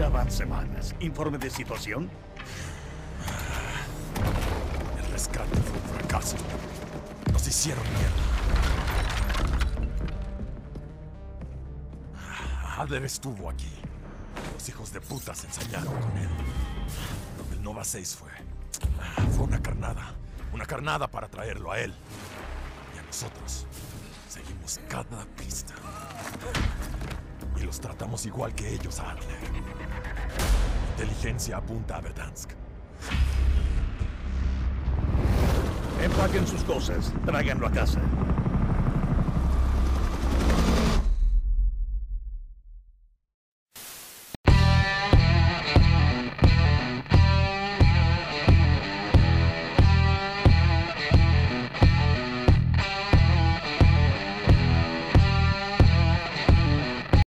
Ya van semanas. ¿Informe de situación? El rescate fue un fracaso. Nos hicieron mierda. Adler estuvo aquí. Los hijos de puta se ensañaron con él. Lo del Nova 6 fue. Fue una carnada. Una carnada para traerlo a él. Y a nosotros. Seguimos cada pista. Los tratamos igual que ellos a Adler. Inteligencia apunta a Verdansk. Empaquen sus cosas. Tráiganlo a casa.